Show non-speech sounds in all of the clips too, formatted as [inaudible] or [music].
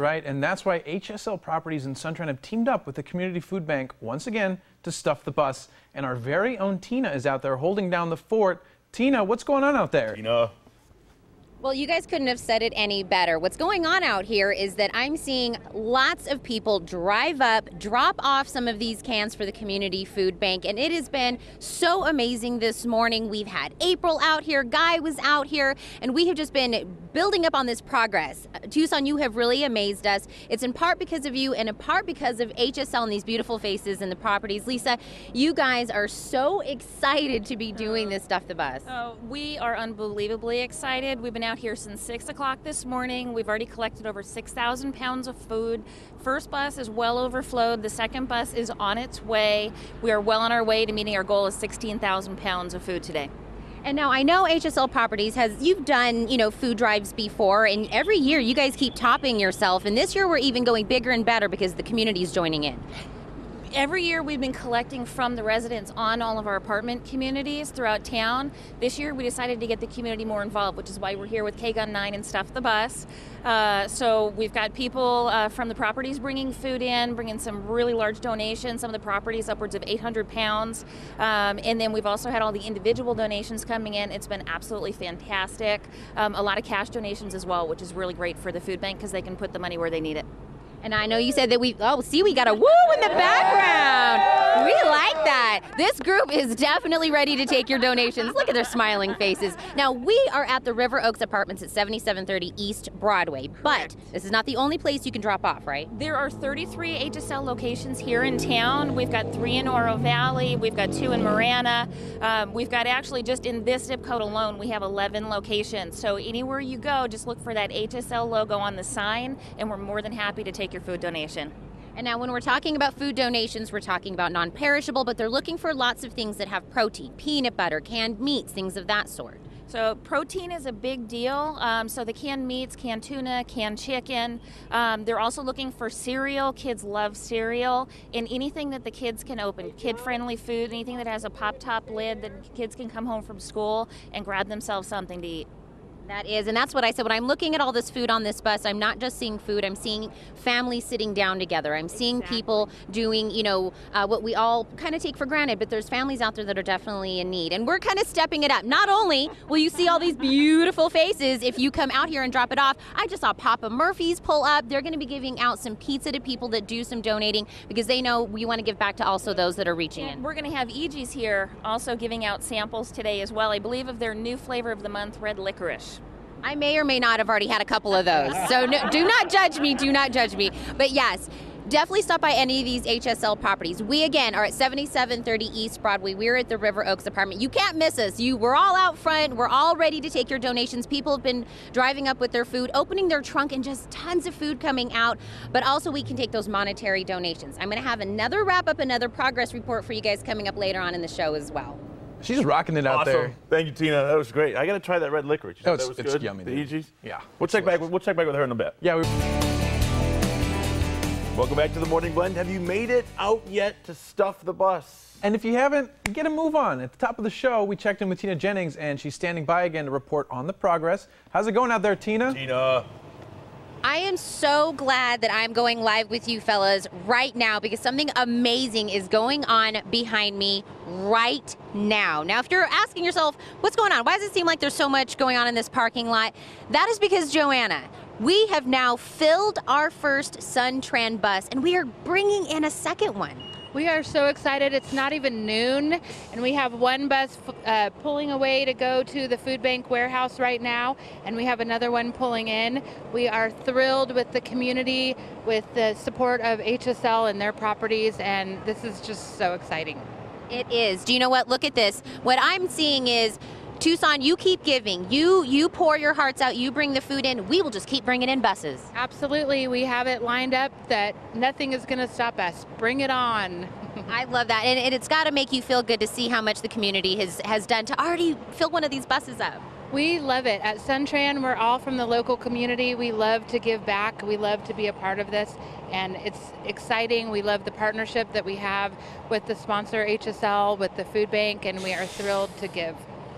Right, and that's why HSL Properties and Suntran have teamed up with the Community Food Bank once again to stuff the bus. And our very own Tina is out there holding down the fort. Tina, what's going on out there? Tina. Well, you guys couldn't have said it any better. What's going on out here is that I'm seeing lots of people drive up, drop off some of these cans for the community food bank, and it has been so amazing this morning. We've had April out here, Guy was out here, and we have just been building up on this progress. Uh, Tucson, you have really amazed us. It's in part because of you and in part because of HSL and these beautiful faces and the properties. Lisa, you guys are so excited to be doing this stuff the bus. Oh, we are unbelievably excited. We've been out here since 6 o'clock this morning. We've already collected over 6,000 pounds of food. First bus is well overflowed. The second bus is on its way. We are well on our way to meeting our goal of 16,000 pounds of food today. And now I know HSL Properties has you've done, you know, food drives before and every year you guys keep topping yourself and this year we're even going bigger and better because the community is joining in every year we've been collecting from the residents on all of our apartment communities throughout town. This year we decided to get the community more involved, which is why we're here with KGUN 9 and Stuff the Bus. Uh, so we've got people uh, from the properties bringing food in, bringing some really large donations, some of the properties upwards of 800 pounds. Um, and then we've also had all the individual donations coming in. It's been absolutely fantastic. Um, a lot of cash donations as well, which is really great for the food bank because they can put the money where they need it. And I know you said that we, oh, see, we got a woo in the background. We like that. This group is definitely ready to take your donations. Look at their smiling faces. Now, we are at the River Oaks Apartments at 7730 East Broadway, but this is not the only place you can drop off, right? There are 33 HSL locations here in town. We've got three in Oro Valley, we've got two in Marana. Um, we've got actually just in this zip code alone, we have 11 locations. So anywhere you go, just look for that HSL logo on the sign, and we're more than happy to take take your food donation. And now, when we're talking about food donations, we're talking about non perishable, but they're looking for lots of things that have protein peanut butter, canned meats, things of that sort. So, protein is a big deal. Um, so, the canned meats, canned tuna, canned chicken. Um, they're also looking for cereal. Kids love cereal. And anything that the kids can open, kid friendly food, anything that has a pop top lid that kids can come home from school and grab themselves something to eat. That is, and that's what I said. When I'm looking at all this food on this bus, I'm not just seeing food. I'm seeing families sitting down together. I'm seeing exactly. people doing, you know, uh, what we all kind of take for granted. But there's families out there that are definitely in need, and we're kind of stepping it up. Not only will you see all these beautiful faces if you come out here and drop it off. I just saw Papa Murphy's pull up. They're going to be giving out some pizza to people that do some donating because they know we want to give back to also those that are reaching and in. We're going to have eegee's here also giving out samples today as well. I believe of their new flavor of the month, red licorice. I may or may not have already had a couple of those. So no, do not judge me. Do not judge me. But yes, definitely stop by any of these HSL properties. We again are at 7730 East Broadway. We're at the River Oaks apartment. You can't miss us. You we're all out front. We're all ready to take your donations. People have been driving up with their food, opening their trunk and just tons of food coming out. But also we can take those monetary donations. I'm going to have another wrap up another progress report for you guys coming up later on in the show as well. She's rocking it out awesome. there. Thank you, Tina. That was great. I got to try that red licorice. Oh, it's, that was it's good? yummy. The eegee's? Yeah. We'll check back. We'll check back with her in a bit. Yeah. We... Welcome back to the Morning Blend. Have you made it out yet to stuff the bus? And if you haven't, get a move on. At the top of the show, we checked in with Tina Jennings, and she's standing by again to report on the progress. How's it going out there, Tina? Tina. I am so glad that I'm going live with you fellas right now because something amazing is going on behind me right now. Now, if you're asking yourself, what's going on? Why does it seem like there's so much going on in this parking lot? That is because Joanna, we have now filled our first Suntran bus and we are bringing in a second one. We are so excited. It's not even noon, and we have one bus uh, pulling away to go to the food bank warehouse right now, and we have another one pulling in. We are thrilled with the community, with the support of HSL and their properties, and this is just so exciting. It is. Do you know what? Look at this. What I'm seeing is Tucson, you keep giving. You you pour your hearts out. You bring the food in. We will just keep bringing in buses. Absolutely. We have it lined up that nothing is going to stop us. Bring it on. [laughs] I love that. And, it's got to make you feel good to see how much the community has, has done to already fill one of these buses up. We love it. At Suntran, we're all from the local community. We love to give back. We love to be a part of this. And it's exciting. We love the partnership that we have with the sponsor HSL, with the food bank, and we are thrilled to give.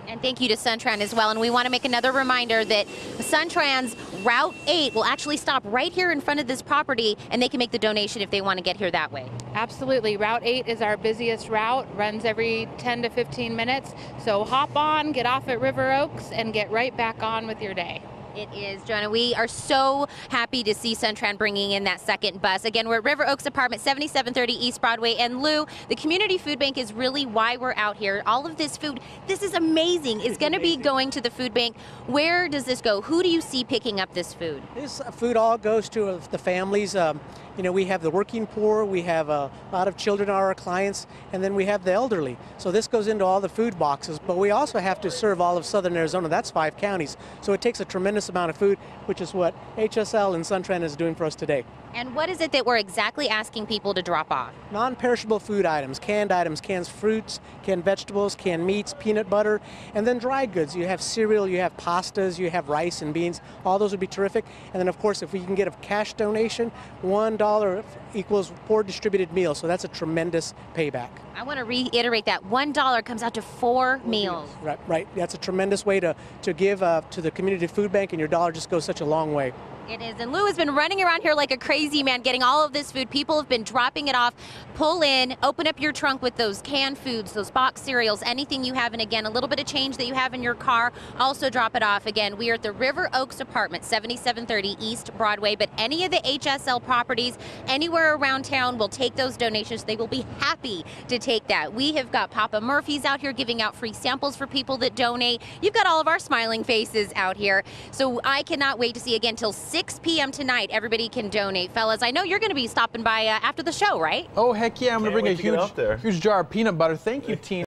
And thank you to Suntran as well. And we want to make another reminder that Suntran's Route 8 will actually stop right here in front of this property and they can make the donation if they want to get here that way. Absolutely. Route 8 is our busiest route, runs every 10 to 15 minutes. So hop on, get off at River Oaks, and get right back on with your day. It is, Joanna. We are so happy to see Suntran bringing in that second bus. Again, we're at River Oaks Apartment, 7730 East Broadway. And Lou, the Community Food Bank is really why we're out here. All of this food, this is amazing, is going to be going to the food bank. Where does this go? Who do you see picking up this food? This food all goes to the families. Um, you know, we have the working poor, we have a lot of children are our clients, and then we have the elderly. So this goes into all the food boxes, but we also have to serve all of southern Arizona. That's five counties. So it takes a tremendous amount of food, which is what HSL and Suntran is doing for us today. And what is it that we're exactly asking people to drop off? Non-perishable food items, canned items, canned fruits, canned vegetables, canned meats, peanut butter, and then dry goods. You have cereal, you have pastas, you have rice and beans. All those would be terrific. And then of course, if we can get a cash donation, one dollar equals four distributed meals. So that's a tremendous payback. I want to reiterate that one dollar comes out to four meals. Right, right. That's a tremendous way to to give uh, to the community food bank, and your dollar just goes such a long way. It is. And Lou has been running around here like a crazy man getting all of this food. People have been dropping it off. Pull in, open up your trunk with those canned foods, those box cereals, anything you have. And again, a little bit of change that you have in your car, also drop it off. Again, we are at the River Oaks Apartment, 7730 East Broadway. But any of the HSL properties anywhere around town will take those donations. They will be happy to take that. We have got Papa Murphy's out here giving out free samples for people that donate. You've got all of our smiling faces out here. So I cannot wait to see again till 6 p.m. tonight. Everybody can donate. Fellas, I know you're going to be stopping by uh, after the show, right? Oh, heck yeah. I'm going to bring a wait to get huge, huge jar of peanut butter. Thank you, Tina. [laughs]